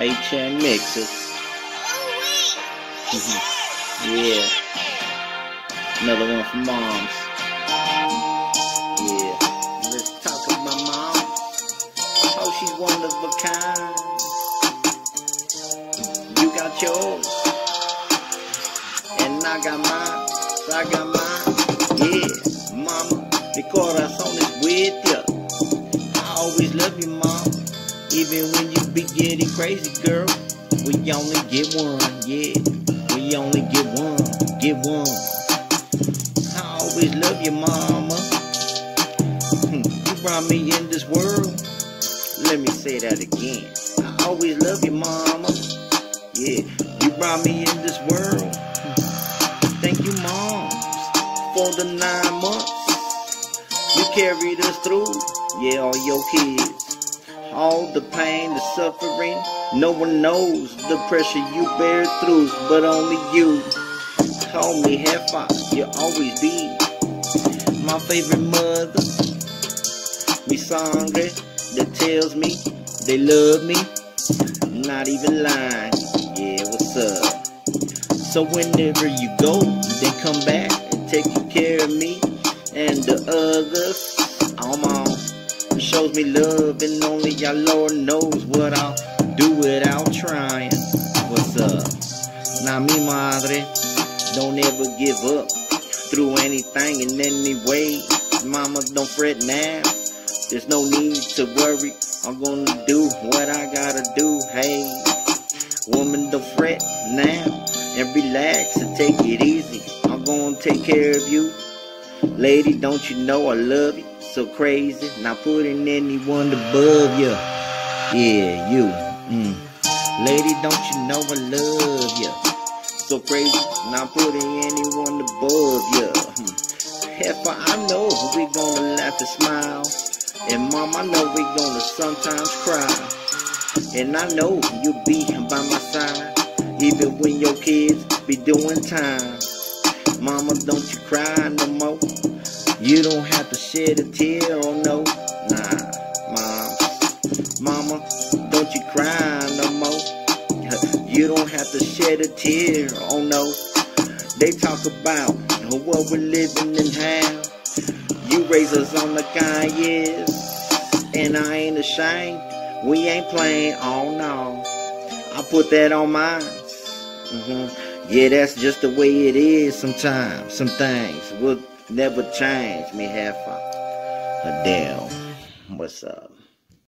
HM Mixes. Oh, yeah. Another one for moms. Yeah. Let's talk about mom. Oh, she's one of a kind. You got yours. And I got mine. So I got mine. Yeah. Mama, the corazón is with ya. I always love you, mom. Even when you be getting crazy, girl. We only get one, yeah. We only get one, get one. I always love you, mama. Hmm, you brought me in this world. Let me say that again. I always love you, mama. Yeah, you brought me in this world. Thank you, moms, for the nine months. You carried us through, yeah, all your kids. All the pain, the suffering, no one knows the pressure you bear through, but only you. Call me Jefita, you'll always be my favorite mother. Mi sangre that tells me they love me, not even lying. Yeah, what's up? So whenever you go, they come back and take care of me and the others. Shows me love, and only y'all Lord knows what I'll do without trying. What's up? Now, me madre, don't ever give up through anything in any way. Mama, don't fret now. There's no need to worry. I'm gonna do what I gotta do. Hey, woman, don't fret now and relax and take it easy. I'm gonna take care of you. Lady, don't you know I love you? So crazy, not putting anyone above you. Yeah, you. Mm. Lady, don't you know I love you? So crazy, not putting anyone above you. Hmm. Jefita, I know we gonna laugh and smile. And mom, I know we gonna sometimes cry. And I know you'll be by my side. Even when your kids be doing time. Mama, don't you cry no more. You don't have to shed a tear, oh no, nah, mom. Mama, don't you cry no more. You don't have to shed a tear, oh no. They talk about what we're living in how. You raise us on the kind, yes. And I ain't ashamed. We ain't playing, oh no. I put that on mine. Mm-hmm. Yeah, that's just the way it is sometimes. Some things will never change. Me half a Adele. What's up?